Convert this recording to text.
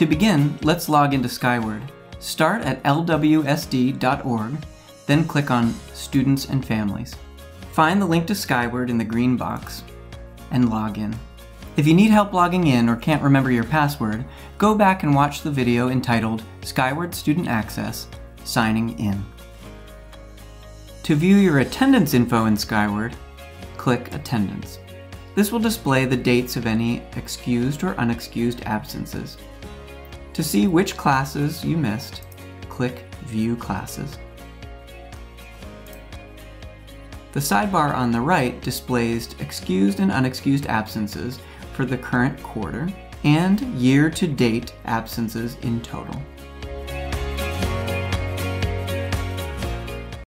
To begin, let's log into Skyward. Start at lwsd.org, then click on Students and Families. Find the link to Skyward in the green box and log in. If you need help logging in or can't remember your password, go back and watch the video entitled Skyward Student Access Signing In. To view your attendance info in Skyward, click Attendance. This will display the dates of any excused or unexcused absences. To see which classes you missed, click View Classes. The sidebar on the right displays excused and unexcused absences for the current quarter and year-to-date absences in total.